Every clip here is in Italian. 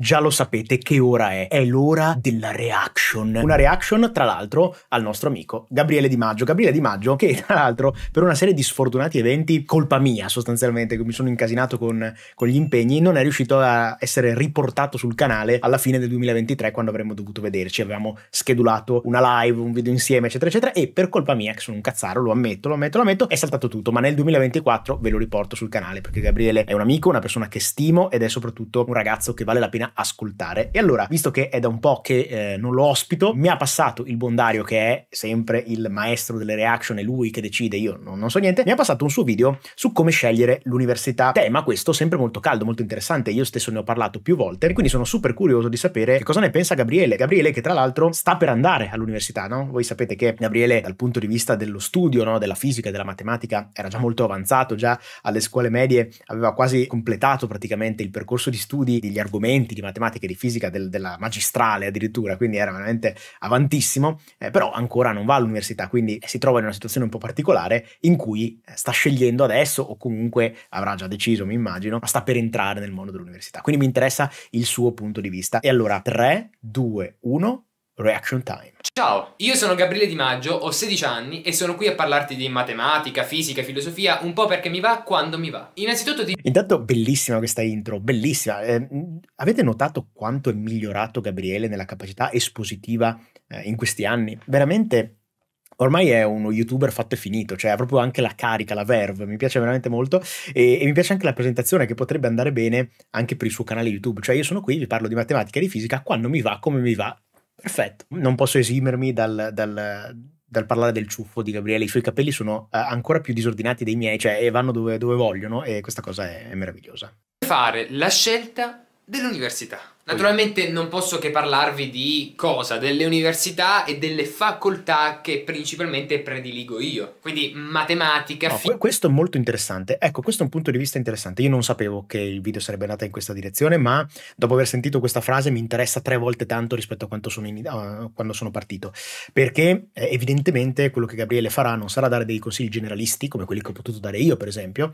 Già lo sapete che ora è, è l'ora della reaction. Una reaction, tra l'altro, al nostro amico Gabriele Di Maggio. Gabriele Di Maggio, che tra l'altro, per una serie di sfortunati eventi, colpa mia sostanzialmente, che mi sono incasinato con, con gli impegni, non è riuscito a essere riportato sul canale alla fine del 2023, quando avremmo dovuto vederci. Avevamo schedulato una live, un video insieme, eccetera, eccetera. E per colpa mia, che sono un cazzaro, lo ammetto, lo ammetto, lo ammetto, è saltato tutto. Ma nel 2024 ve lo riporto sul canale perché Gabriele è un amico, una persona che stimo ed è soprattutto un ragazzo che vale la pena ascoltare. E allora, visto che è da un po' che eh, non lo ospito, mi ha passato il buon Dario, che è sempre il maestro delle reaction, è lui che decide, io non, non so niente, mi ha passato un suo video su come scegliere l'università. Tema questo sempre molto caldo, molto interessante, io stesso ne ho parlato più volte, quindi sono super curioso di sapere che cosa ne pensa Gabriele. Gabriele che tra l'altro sta per andare all'università, no? Voi sapete che Gabriele dal punto di vista dello studio, no? della fisica e della matematica era già molto avanzato, già alle scuole medie aveva quasi completato praticamente il percorso di studi degli argomenti di matematica e di fisica del, della magistrale addirittura, quindi era veramente avantissimo, eh, però ancora non va all'università, quindi si trova in una situazione un po' particolare in cui eh, sta scegliendo adesso o comunque avrà già deciso, mi immagino, ma sta per entrare nel mondo dell'università. Quindi mi interessa il suo punto di vista. E allora 3, 2, 1, reaction time. Ciao, io sono Gabriele Di Maggio, ho 16 anni e sono qui a parlarti di matematica, fisica, filosofia, un po' perché mi va quando mi va. Innanzitutto ti... Intanto bellissima questa intro, bellissima. Eh, avete notato quanto è migliorato Gabriele nella capacità espositiva eh, in questi anni? Veramente ormai è uno youtuber fatto e finito, cioè ha proprio anche la carica, la verve, mi piace veramente molto e, e, mi piace anche la presentazione che potrebbe andare bene anche per il suo canale YouTube, cioè io sono qui, vi parlo di matematica e di fisica quando mi va, come mi va, Perfetto, non posso esimermi dal, dal, dal, parlare del ciuffo di Gabriele, i suoi capelli sono uh, ancora più disordinati dei miei, cioè vanno dove, dove vogliono e questa cosa è, è meravigliosa. Fare la scelta dell'università. Naturalmente non posso che parlarvi di cosa? Delle università e delle facoltà che principalmente prediligo io. Quindi matematica, no, Questo è molto interessante. Ecco, questo è un punto di vista interessante. Io non sapevo che il video sarebbe andato in questa direzione, ma dopo aver sentito questa frase mi interessa tre volte tanto rispetto a quanto sono in, uh, quando sono partito. Perché eh, evidentemente quello che Gabriele farà non sarà dare dei consigli generalisti, come quelli che ho potuto dare io, per esempio,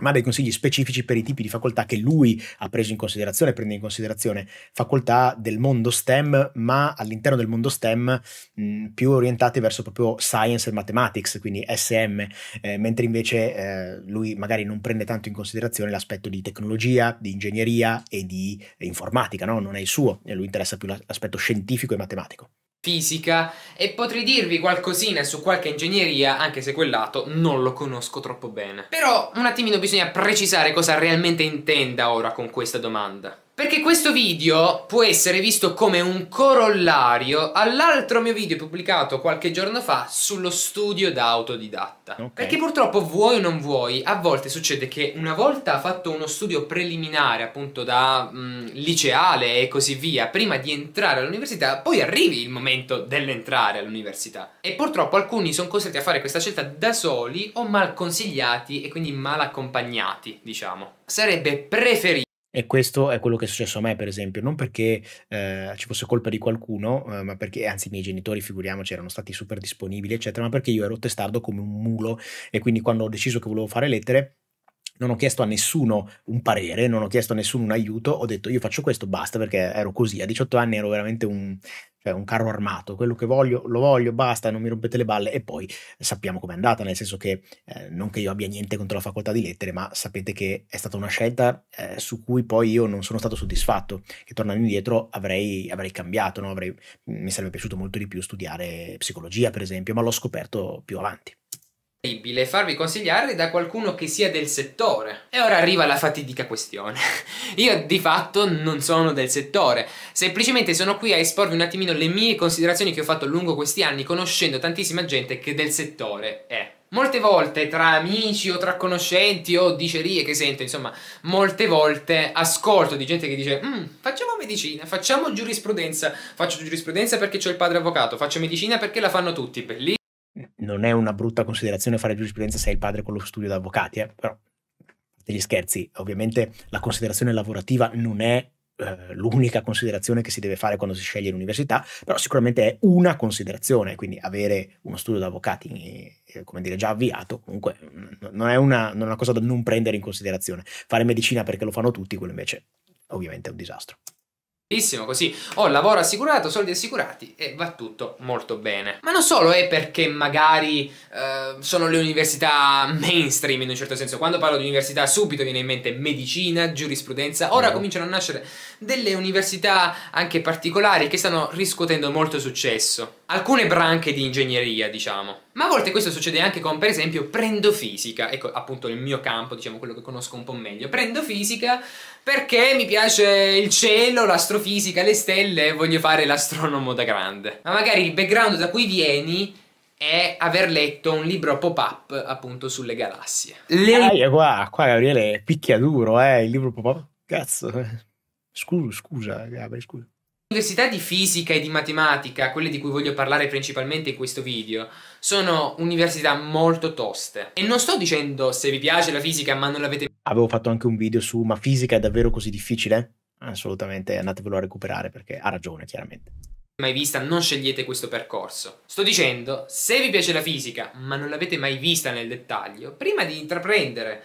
ma dei consigli specifici per i tipi di facoltà che lui ha preso in considerazione, prende in considerazione facoltà del mondo STEM, ma all'interno del mondo STEM mh, più orientate verso proprio science and mathematics, quindi SM, eh, mentre invece eh, lui magari non prende tanto in considerazione l'aspetto di tecnologia, di ingegneria e di informatica, no? non è il suo, a lui interessa più l'aspetto scientifico e matematico fisica e potrei dirvi qualcosina su qualche ingegneria anche se quel lato non lo conosco troppo bene. Però un attimino bisogna precisare cosa realmente intenda ora con questa domanda. Perché questo video può essere visto come un corollario all'altro mio video pubblicato qualche giorno fa sullo studio da autodidatta. Okay. Perché purtroppo vuoi o non vuoi, a volte succede che una volta fatto uno studio preliminare appunto da mh, mm, liceale e così via, prima di entrare all'università, poi arrivi il momento dell'entrare all'università. E purtroppo alcuni sono costretti a fare questa scelta da soli o mal consigliati e quindi mal accompagnati, diciamo. Sarebbe preferibile e questo è quello che è successo a me, per esempio, non perché eh, ci fosse colpa di qualcuno, eh, ma perché, anzi, i miei genitori, figuriamoci, erano stati super disponibili, eccetera, ma perché io ero testardo come un mulo. E quindi quando ho deciso che volevo fare lettere, non ho chiesto a nessuno un parere, non ho chiesto a nessuno un aiuto, ho detto io faccio questo, basta perché ero così, a 18 anni ero veramente un, cioè un carro armato, quello che voglio lo voglio, basta, non mi rompete le balle. E poi sappiamo com'è andata, nel senso che eh, non che io abbia niente contro la facoltà di lettere, ma sapete che è stata una scelta eh, su cui poi io non sono stato soddisfatto, che tornando indietro avrei, avrei cambiato, no? avrei, mi sarebbe piaciuto molto di più studiare psicologia per esempio, ma l'ho scoperto più avanti farvi consigliare da qualcuno che sia del settore. E ora arriva la fatidica questione. Io di fatto non sono del settore, semplicemente sono qui a esporvi un attimino le mie considerazioni che ho fatto lungo questi anni conoscendo tantissima gente che del settore è. Molte volte tra amici o tra conoscenti o dicerie che sento, insomma, molte volte ascolto di gente che dice mm, facciamo medicina, facciamo giurisprudenza, faccio giurisprudenza perché ho il padre avvocato, faccio medicina perché la fanno tutti, bellissimo non è una brutta considerazione fare giurisprudenza se hai il padre con lo studio da avvocati, eh? però degli scherzi, ovviamente la considerazione lavorativa non è eh, l'unica considerazione che si deve fare quando si sceglie l'università, però sicuramente è una considerazione, quindi avere uno studio da avvocati, eh, come dire, già avviato, comunque non è, una, non è una cosa da non prendere in considerazione. Fare medicina perché lo fanno tutti, quello invece ovviamente è un disastro. Così ho lavoro assicurato, soldi assicurati e va tutto molto bene. Ma non solo è perché magari eh, sono le università mainstream in un certo senso, quando parlo di università subito viene in mente medicina, giurisprudenza, ora mm. cominciano a nascere delle università anche particolari che stanno riscuotendo molto successo. Alcune branche di ingegneria, diciamo. Ma a volte questo succede anche con, per esempio, prendo fisica, ecco appunto il mio campo, diciamo quello che conosco un po' meglio. Prendo fisica perché mi piace il cielo, l'astrofisica, le stelle e voglio fare l'astronomo da grande. Ma magari il background da cui vieni è aver letto un libro pop-up appunto sulle galassie. Le... Ah, qua, qua Gabriele picchia duro, eh, il libro pop-up. Cazzo. Scusa, scusa, Gabriele, scusa. Università di fisica e di matematica, quelle di cui voglio parlare principalmente in questo video, sono università molto toste. E non sto dicendo se vi piace la fisica ma non l'avete... Avevo fatto anche un video su ma fisica è davvero così difficile? Assolutamente, andatevelo a recuperare perché ha ragione, chiaramente. Mai vista, non scegliete questo percorso. Sto dicendo, se vi piace la fisica ma non l'avete mai vista nel dettaglio, prima di intraprendere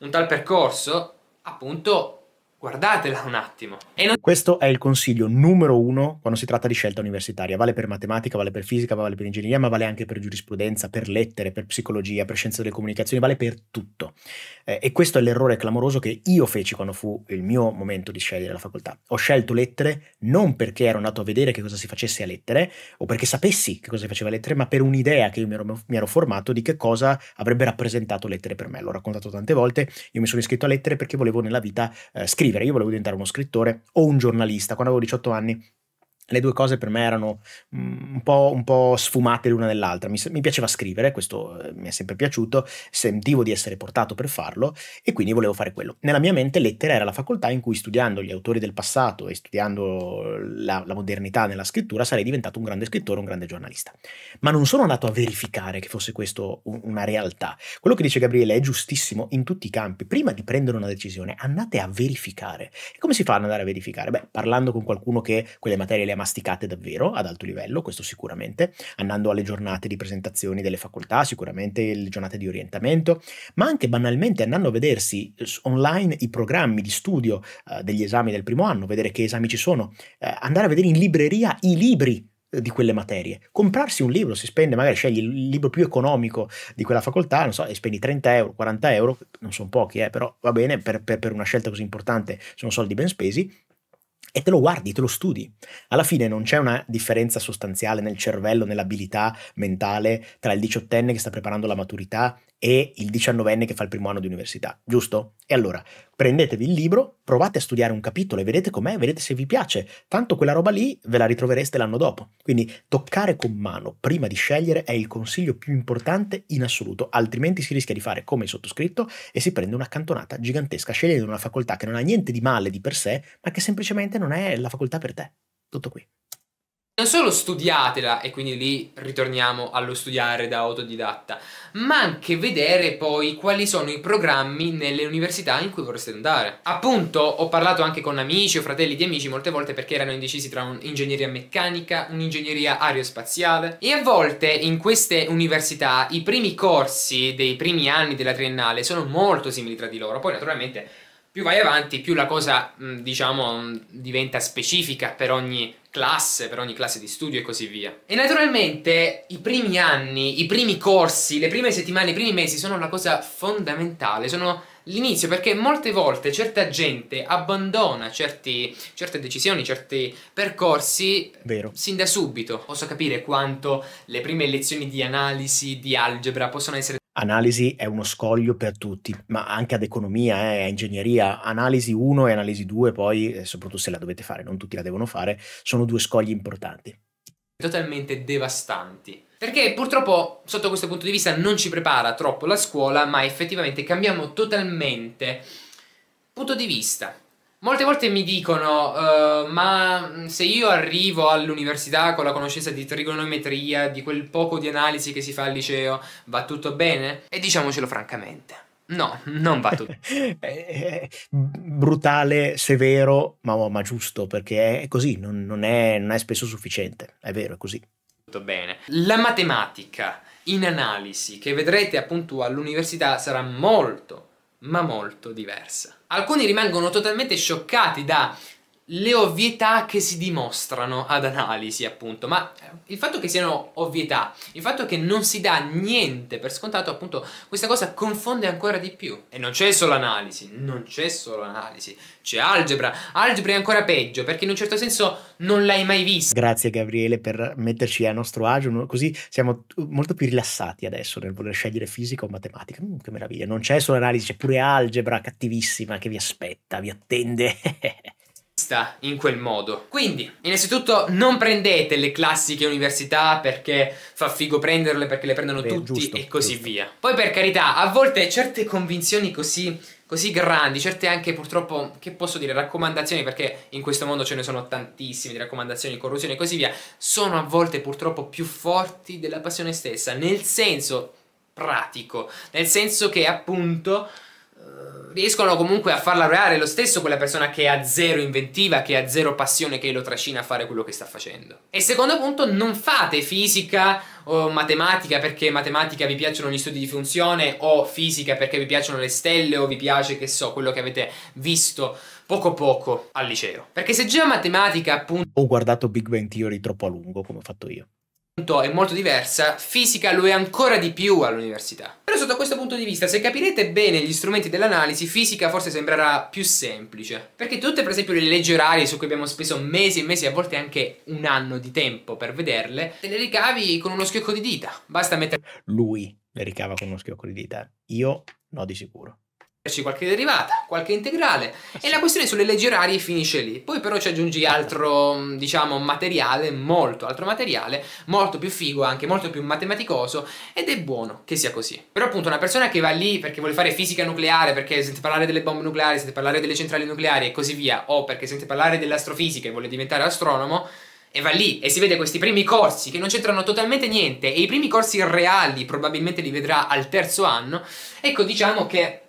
un tal percorso, appunto Guardatela un attimo. Non... Questo è il consiglio numero uno quando si tratta di scelta universitaria. Vale per matematica, vale per fisica, vale per ingegneria, ma vale anche per giurisprudenza, per lettere, per psicologia, per scienze delle comunicazioni, vale per tutto. Eh, e questo è l'errore clamoroso che io feci quando fu il mio momento di scegliere la facoltà. Ho scelto lettere non perché ero andato a vedere che cosa si facesse a lettere o perché sapessi che cosa si faceva a lettere, ma per un'idea che io mi ero, mi ero formato di che cosa avrebbe rappresentato lettere per me. L'ho raccontato tante volte. Io mi sono iscritto a lettere perché volevo nella vita eh, scrivere scrivere, io volevo diventare uno scrittore o un giornalista. Quando avevo 18 anni le due cose per me erano un po', un po sfumate l'una dell'altra. Mi, mi, piaceva scrivere, questo eh, mi è sempre piaciuto, sentivo di essere portato per farlo e quindi volevo fare quello. Nella mia mente lettera era la facoltà in cui studiando gli autori del passato e studiando la, la modernità nella scrittura sarei diventato un grande scrittore, un grande giornalista. Ma non sono andato a verificare che fosse questo una realtà. Quello che dice Gabriele è giustissimo in tutti i campi. Prima di prendere una decisione andate a verificare. E come si fa ad andare a verificare? Beh, parlando con qualcuno che quelle materie le ha masticate davvero ad alto livello, questo sicuramente, andando alle giornate di presentazioni delle facoltà, sicuramente le giornate di orientamento, ma anche banalmente andando a vedersi online i programmi di studio eh, degli esami del primo anno, vedere che esami ci sono, eh, andare a vedere in libreria i libri eh, di quelle materie. Comprarsi un libro, si spende, magari scegli il libro più economico di quella facoltà, non so, e spendi 30 euro, 40 euro, non sono pochi, eh, però va bene, per, per, per una scelta così importante sono soldi ben spesi, e te lo guardi, te lo studi. Alla fine non c'è una differenza sostanziale nel cervello, nell'abilità mentale tra il diciottenne che sta preparando la maturità e il diciannovenne che fa il primo anno di università, giusto? E allora prendetevi il libro, provate a studiare un capitolo e vedete com'è, vedete se vi piace, tanto quella roba lì ve la ritrovereste l'anno dopo. Quindi toccare con mano prima di scegliere è il consiglio più importante in assoluto, altrimenti si rischia di fare come il sottoscritto e si prende una cantonata gigantesca scegliendo una facoltà che non ha niente di male di per sé, ma che semplicemente non è la facoltà per te. Tutto qui. Non solo studiatela, e quindi lì ritorniamo allo studiare da autodidatta, ma anche vedere poi quali sono i programmi nelle università in cui vorreste andare. Appunto, ho parlato anche con amici o fratelli di amici molte volte perché erano indecisi tra un'ingegneria meccanica, un'ingegneria aerospaziale, e a volte in queste università i primi corsi dei primi anni della triennale sono molto simili tra di loro, poi naturalmente più vai avanti, più la cosa, diciamo, diventa specifica per ogni classe, per ogni classe di studio e così via. E naturalmente i primi anni, i primi corsi, le prime settimane, i primi mesi sono la cosa fondamentale, sono l'inizio perché molte volte certa gente abbandona certi, certe decisioni, certi percorsi Vero. sin da subito. Posso capire quanto le prime lezioni di analisi, di algebra possono essere analisi è uno scoglio per tutti, ma anche ad economia, eh, a ingegneria, analisi 1 e analisi 2 poi, eh, soprattutto se la dovete fare, non tutti la devono fare, sono due scogli importanti. Totalmente devastanti. Perché purtroppo sotto questo punto di vista non ci prepara troppo la scuola, ma effettivamente cambiamo totalmente punto di vista. Molte volte mi dicono, uh, ma se io arrivo all'università con la conoscenza di trigonometria, di quel poco di analisi che si fa al liceo, va tutto bene? E diciamocelo francamente. No, non va tutto. brutale, severo, ma, ma, giusto, perché è così, non, non, è, non è spesso sufficiente, è vero, è così. Tutto bene. La matematica in analisi che vedrete appunto all'università sarà molto, ma molto diversa. Alcuni rimangono totalmente scioccati da le ovvietà che si dimostrano ad analisi, appunto. Ma eh, il fatto che siano ovvietà, il fatto che non si dà niente per scontato, appunto, questa cosa confonde ancora di più. E non c'è solo analisi, non c'è solo analisi, c'è algebra. Algebra è ancora peggio, perché in un certo senso non l'hai mai vista. Grazie Gabriele per metterci a nostro agio, così siamo molto più rilassati adesso nel voler scegliere fisica o matematica. Mm, che meraviglia, non c'è solo analisi, c'è pure algebra cattivissima che vi aspetta, vi attende. in quel modo. Quindi, innanzitutto, non prendete le classiche università perché fa figo prenderle, perché le prendono Beh, tutti giusto, e così giusto. via. Poi, per carità, a volte certe convinzioni così, così grandi, certe anche purtroppo, che posso dire, raccomandazioni, perché in questo mondo ce ne sono tantissime di raccomandazioni, corruzione e così via, sono a volte purtroppo più forti della passione stessa, nel senso pratico, nel senso che appunto riescono comunque a far laureare lo stesso quella persona che ha zero inventiva, che ha zero passione, che lo trascina a fare quello che sta facendo. E secondo punto, non fate fisica o matematica perché matematica vi piacciono gli studi di funzione o fisica perché vi piacciono le stelle o vi piace, che so, quello che avete visto poco poco al liceo. Perché se già matematica appunto... Ho guardato Big Bang Theory troppo a lungo, come ho fatto io è molto diversa, fisica lo è ancora di più all'università. Però sotto questo punto di vista, se capirete bene gli strumenti dell'analisi, fisica forse sembrerà più semplice. Perché tutte per esempio le leggi orarie su cui abbiamo speso mesi e mesi, a volte anche un anno di tempo per vederle, te le ricavi con uno schiocco di dita. Basta mettere... Lui le ricava con uno schiocco di dita, io no di sicuro qualche derivata, qualche integrale e la questione sulle leggi orarie finisce lì. Poi però ci aggiungi altro, mm, diciamo, materiale, molto altro materiale, molto più figo, anche molto più matematicoso ed è buono che sia così. Però appunto una persona che va lì perché vuole fare fisica nucleare, perché sente parlare delle bombe nucleari, sente parlare delle centrali nucleari e così via, o perché sente parlare dell'astrofisica e vuole diventare astronomo, e va lì e si vede questi primi corsi che non c'entrano totalmente niente e i primi corsi reali probabilmente li vedrà al terzo anno, ecco diciamo che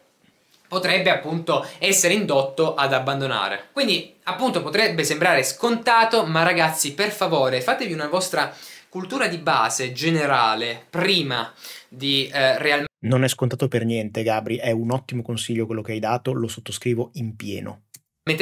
potrebbe appunto essere indotto ad abbandonare. Quindi appunto potrebbe sembrare scontato, ma ragazzi per favore fatevi una vostra cultura di base generale prima di eh, realmente... Non è scontato per niente Gabri, è un ottimo consiglio quello che hai dato, lo sottoscrivo in pieno.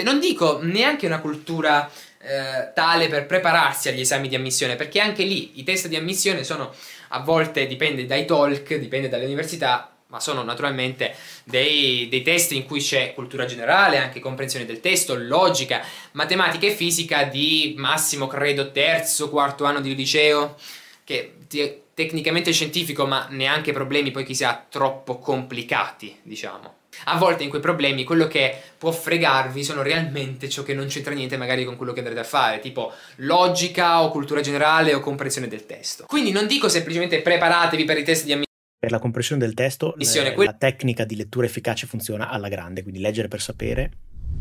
Non dico neanche una cultura eh, tale per prepararsi agli esami di ammissione, perché anche lì i test di ammissione sono a volte dipende dai talk, dipende dalle università, ma sono naturalmente dei, dei, test in cui c'è cultura generale, anche comprensione del testo, logica, matematica e fisica di massimo, credo, terzo, quarto anno di liceo, che è tecnicamente scientifico, ma neanche problemi poi che sia troppo complicati, diciamo. A volte in quei problemi quello che può fregarvi sono realmente ciò che non c'entra niente magari con quello che andrete a fare, tipo logica o cultura generale o comprensione del testo. Quindi non dico semplicemente preparatevi per i test di ammissione per la compressione del testo eh, la tecnica di lettura efficace funziona alla grande, quindi leggere per sapere,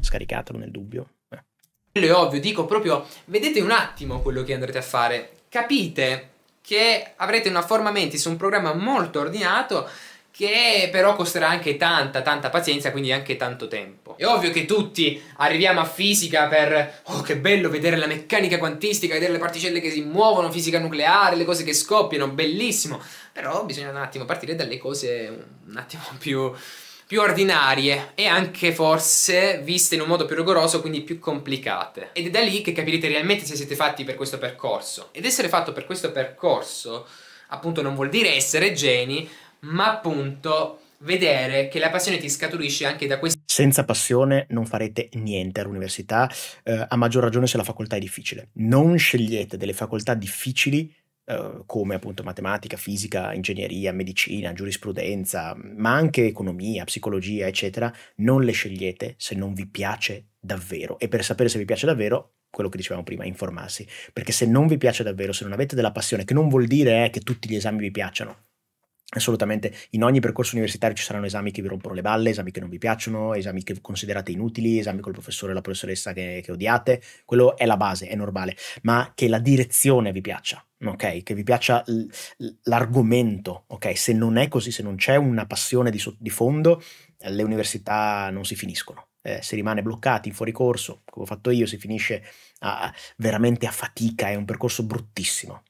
scaricatelo nel dubbio. Eh. Quello è ovvio, dico proprio, vedete un attimo quello che andrete a fare, capite che avrete una forma menti su un programma molto ordinato che però costerà anche tanta, tanta pazienza, quindi anche tanto tempo. È ovvio che tutti arriviamo a fisica per, oh che bello vedere la meccanica quantistica, vedere le particelle che si muovono, fisica nucleare, le cose che scoppiano, bellissimo, però bisogna un attimo partire dalle cose un attimo più più ordinarie e anche forse viste in un modo più rigoroso, quindi più complicate. Ed è da lì che capirete realmente se siete fatti per questo percorso. Ed essere fatto per questo percorso, appunto, non vuol dire essere geni, ma appunto vedere che la passione ti scaturisce anche da questo. Senza passione non farete niente all'università, eh, a maggior ragione se la facoltà è difficile. Non scegliete delle facoltà difficili eh, come appunto matematica, fisica, ingegneria, medicina, giurisprudenza, ma anche economia, psicologia, eccetera. Non le scegliete se non vi piace davvero. E per sapere se vi piace davvero quello che dicevamo prima, informarsi, perché se non vi piace davvero, se non avete della passione, che non vuol dire eh, che tutti gli esami vi piacciono, Assolutamente, in ogni percorso universitario ci saranno esami che vi rompono le balle, esami che non vi piacciono, esami che considerate inutili, esami col professore o la professoressa che, che odiate, quello è la base, è normale, ma che la direzione vi piaccia, ok? Che vi piaccia l'argomento, ok? Se non è così, se non c'è una passione di, di fondo, le università non si finiscono. Eh, si rimane bloccati in fuori corso, come ho fatto io, si finisce a, veramente a fatica, è un percorso bruttissimo.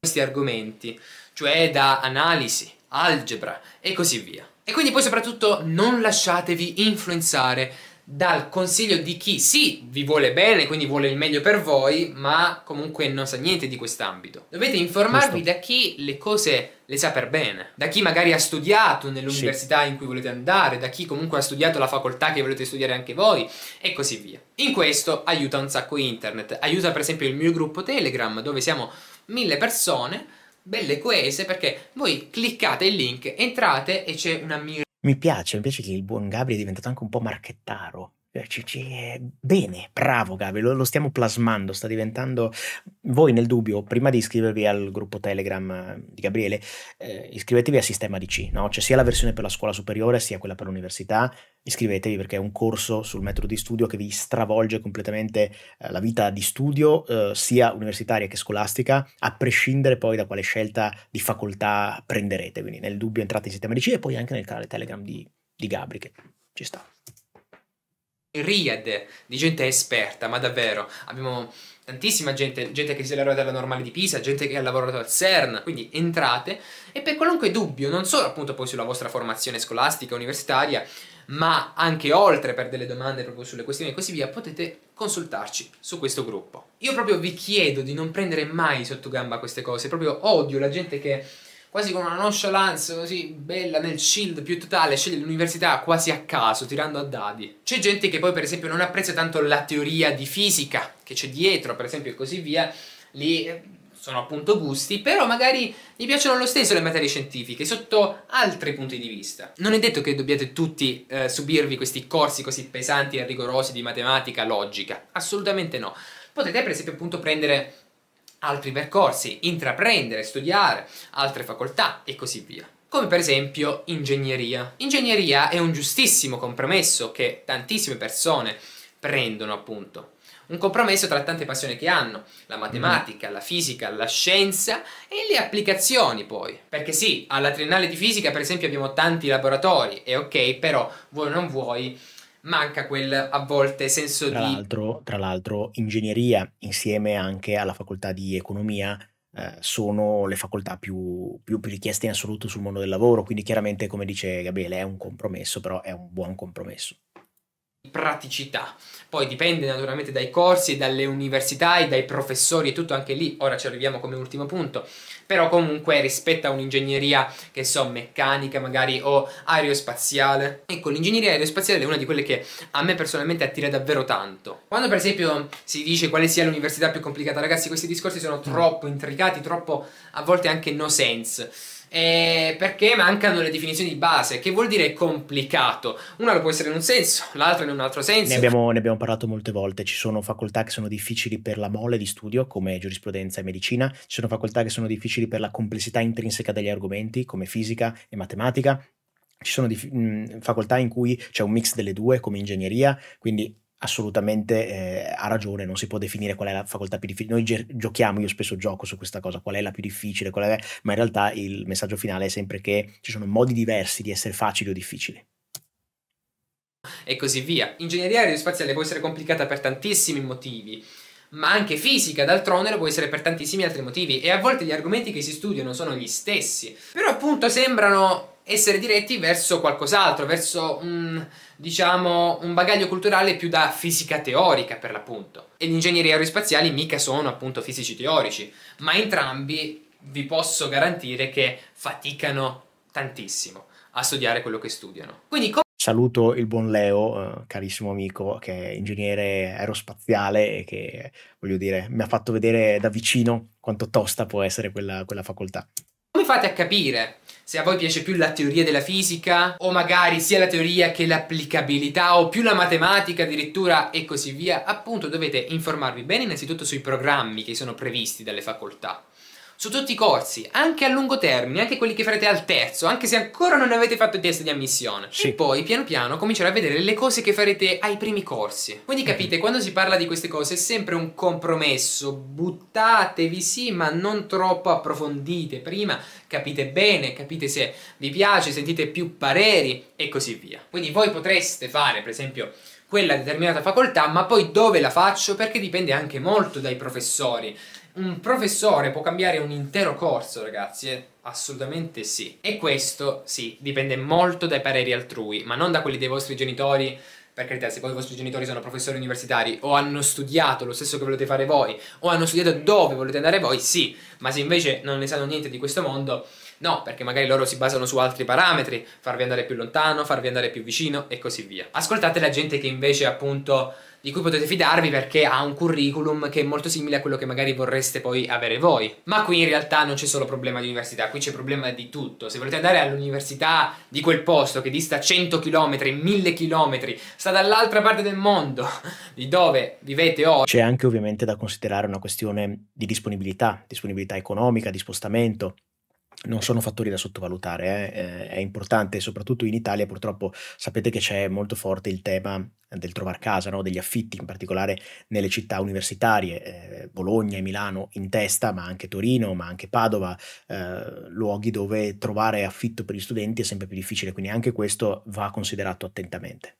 Questi argomenti cioè da analisi, algebra e così via. E quindi poi soprattutto non lasciatevi influenzare dal consiglio di chi sì vi vuole bene, quindi vuole il meglio per voi, ma comunque non sa niente di quest'ambito. Dovete informarvi Giusto. da chi le cose le sa per bene, da chi magari ha studiato nell'università sì. in cui volete andare, da chi comunque ha studiato la facoltà che volete studiare anche voi e così via. In questo aiuta un sacco internet, aiuta per esempio il mio gruppo Telegram dove siamo mille persone belle coese perché voi cliccate il link, entrate e c'è una mia mi piace, mi piace che il buon Gabri è diventato anche un po' marchettaro. Eh, c- bene, bravo Gabri, lo, lo, stiamo plasmando, sta diventando... Voi nel dubbio, prima di iscrivervi al gruppo Telegram eh, di Gabriele, eh, iscrivetevi a Sistema DC, no? C'è sia la versione per la scuola superiore sia quella per l'università, iscrivetevi perché è un corso sul metodo di studio che vi stravolge completamente eh, la vita di studio, eh, sia universitaria che scolastica, a prescindere poi da quale scelta di facoltà prenderete. Quindi nel dubbio entrate in Sistema DC e poi anche nel canale Telegram di, di Gabri, che ci sta riad di gente esperta, ma davvero, abbiamo tantissima gente, gente che si è laureata alla normale di Pisa, gente che ha lavorato al CERN, quindi entrate e per qualunque dubbio, non solo appunto poi sulla vostra formazione scolastica, universitaria, ma anche oltre per delle domande proprio sulle questioni e così via, potete consultarci su questo gruppo. Io proprio vi chiedo di non prendere mai sotto gamba queste cose, proprio odio la gente che quasi con una nonchalance così bella nel shield più totale, sceglie l'università quasi a caso, tirando a dadi. C'è gente che poi per esempio non apprezza tanto la teoria di fisica che c'è dietro, per esempio e così via, lì eh, sono appunto gusti, però magari gli piacciono lo stesso le materie scientifiche sotto altri punti di vista. Non è detto che dobbiate tutti eh, subirvi questi corsi così pesanti e rigorosi di matematica logica, assolutamente no. Potete per esempio appunto prendere altri percorsi, intraprendere, studiare, altre facoltà e così via. Come per esempio ingegneria. Ingegneria è un giustissimo compromesso che tantissime persone prendono appunto. Un compromesso tra tante passioni che hanno, la matematica, la fisica, la scienza e le applicazioni poi. Perché sì, alla triennale di fisica per esempio abbiamo tanti laboratori, è ok, però vuoi o non vuoi, manca quel a volte senso tra di... L'altro, tra l'altro, ingegneria insieme anche alla facoltà di economia eh, sono le facoltà più, più, più, richieste in assoluto sul mondo del lavoro, quindi chiaramente, come dice Gabriele, è un compromesso, però è un buon compromesso praticità. Poi dipende naturalmente dai corsi, dalle università e dai professori e tutto anche lì, ora ci arriviamo come ultimo punto, però comunque rispetto a un'ingegneria che so meccanica magari o aerospaziale, ecco l'ingegneria aerospaziale è una di quelle che a me personalmente attira davvero tanto. Quando per esempio si dice quale sia l'università più complicata, ragazzi questi discorsi sono troppo intricati, troppo a volte anche no sense eh, perché mancano le definizioni di base, che vuol dire complicato. Una lo può essere in un senso, l'altra in un altro senso. Ne abbiamo, ne abbiamo, parlato molte volte, ci sono facoltà che sono difficili per la mole di studio, come giurisprudenza e medicina, ci sono facoltà che sono difficili per la complessità intrinseca degli argomenti, come fisica e matematica, ci sono dif- mh, facoltà in cui c'è un mix delle due, come ingegneria, quindi assolutamente eh, ha ragione, non si può definire qual è la facoltà più difficile. Noi gi- giochiamo, io spesso gioco su questa cosa, qual è la più difficile, qual è... ma in realtà il messaggio finale è sempre che ci sono modi diversi di essere facili o difficili. E così via. Ingegneria aerospaziale può essere complicata per tantissimi motivi, ma anche fisica, d'altronde, lo può essere per tantissimi altri motivi, e a volte gli argomenti che si studiano sono gli stessi. Però appunto sembrano essere diretti verso qualcos'altro, verso un, diciamo, un bagaglio culturale più da fisica teorica per l'appunto. E gli ingegneri aerospaziali mica sono appunto fisici teorici, ma entrambi vi posso garantire che faticano tantissimo a studiare quello che studiano. Quindi Saluto il buon Leo, eh, carissimo amico, che è ingegnere aerospaziale e che, voglio dire, mi ha fatto vedere da vicino quanto tosta può essere quella, quella facoltà. Come fate a capire se a voi piace più la teoria della fisica o magari sia la teoria che l'applicabilità o più la matematica addirittura e così via, appunto dovete informarvi bene innanzitutto sui programmi che sono previsti dalle facoltà su tutti i corsi, anche a lungo termine, anche quelli che farete al terzo, anche se ancora non avete fatto il test di ammissione. Sì. E poi, piano piano, cominciare a vedere le cose che farete ai primi corsi. Quindi mhm. capite, mm-hmm. quando si parla di queste cose è sempre un compromesso. Buttatevi sì, ma non troppo approfondite. Prima capite bene, capite se vi piace, sentite più pareri e così via. Quindi voi potreste fare, per esempio, quella determinata facoltà, ma poi dove la faccio? Perché dipende anche molto dai professori un professore può cambiare un intero corso, ragazzi? Eh? Assolutamente sì. E questo, sì, dipende molto dai pareri altrui, ma non da quelli dei vostri genitori per carità, se poi i vostri genitori sono professori universitari o hanno studiato lo stesso che volete fare voi o hanno studiato dove volete andare voi, sì, ma se invece non ne sanno niente di questo mondo, no, perché magari loro si basano su altri parametri, farvi andare più lontano, farvi andare più vicino e così via. Ascoltate la gente che invece appunto di cui potete fidarvi perché ha un curriculum che è molto simile a quello che magari vorreste poi avere voi. Ma qui in realtà non c'è solo problema di università, qui c'è problema di tutto. Se volete andare all'università di quel posto che dista 100 km, 1000 km, sta dall'altra parte del mondo di dove vivete oggi. C'è anche ovviamente da considerare una questione di disponibilità, disponibilità economica, di spostamento non sono fattori da sottovalutare, eh? eh è importante, soprattutto in Italia purtroppo sapete che c'è molto forte il tema del trovare casa, no? degli affitti, in particolare nelle città universitarie, eh, Bologna e Milano in testa, ma anche Torino, ma anche Padova, eh, luoghi dove trovare affitto per gli studenti è sempre più difficile, quindi anche questo va considerato attentamente.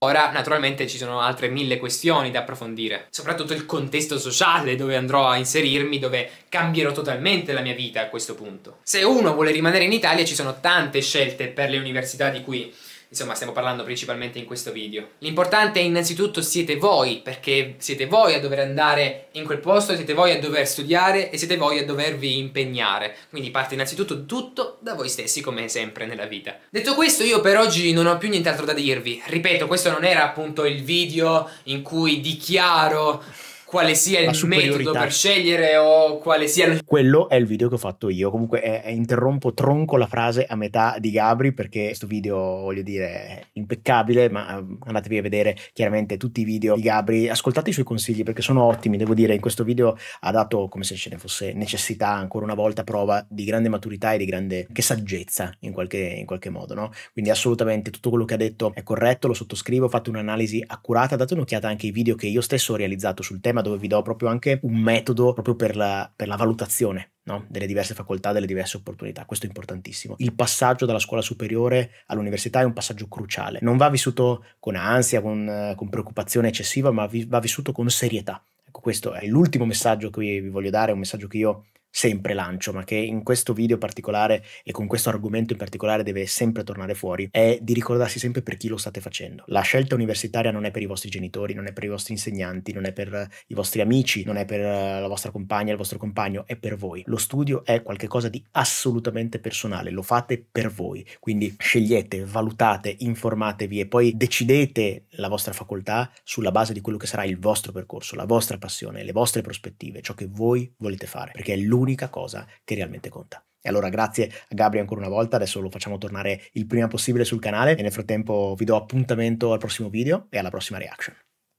Ora, naturalmente, ci sono altre mille questioni da approfondire, soprattutto il contesto sociale dove andrò a inserirmi, dove cambierò totalmente la mia vita a questo punto. Se uno vuole rimanere in Italia, ci sono tante scelte per le università di qui Insomma, stiamo parlando principalmente in questo video. L'importante è innanzitutto siete voi, perché siete voi a dover andare in quel posto, siete voi a dover studiare e siete voi a dovervi impegnare. Quindi parte innanzitutto tutto da voi stessi, come sempre nella vita. Detto questo, io per oggi non ho più nient'altro da dirvi. Ripeto, questo non era appunto il video in cui dichiaro quale sia il metodo per scegliere o quale sia il... Quello è il video che ho fatto io. Comunque è, è interrompo, tronco la frase a metà di Gabri perché questo video, voglio dire, è impeccabile, ma ehm, andatevi a vedere chiaramente tutti i video di Gabri. Ascoltate i suoi consigli perché sono ottimi, devo dire, in questo video ha dato come se ce ne fosse necessità, ancora una volta prova di grande maturità e di grande che saggezza in qualche, in qualche modo, no? Quindi assolutamente tutto quello che ha detto è corretto, lo sottoscrivo, fate un'analisi accurata, date un'occhiata anche ai video che io stesso ho realizzato sul tema dove vi do proprio anche un metodo proprio per la, per la valutazione No? delle diverse facoltà, delle diverse opportunità. Questo è importantissimo. Il passaggio dalla scuola superiore all'università è un passaggio cruciale. Non va vissuto con ansia, con, con preoccupazione eccessiva, ma vi, va vissuto con serietà. Ecco, questo è l'ultimo messaggio che vi voglio dare, un messaggio che io sempre lancio, ma che in questo video particolare e con questo argomento in particolare deve sempre tornare fuori, è di ricordarsi sempre per chi lo state facendo. La scelta universitaria non è per i vostri genitori, non è per i vostri insegnanti, non è per i vostri amici, non è per la vostra compagna, il vostro compagno, è per voi. Lo studio è qualcosa di assolutamente personale, lo fate per voi. Quindi scegliete, valutate, informatevi e poi decidete la vostra facoltà sulla base di quello che sarà il vostro percorso, la vostra passione, le vostre prospettive, ciò che voi volete fare, perché è l'unico l'unica cosa che realmente conta. E allora grazie a Gabri ancora una volta, adesso lo facciamo tornare il prima possibile sul canale e nel frattempo vi do appuntamento al prossimo video e alla prossima reaction.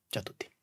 Ciao a tutti.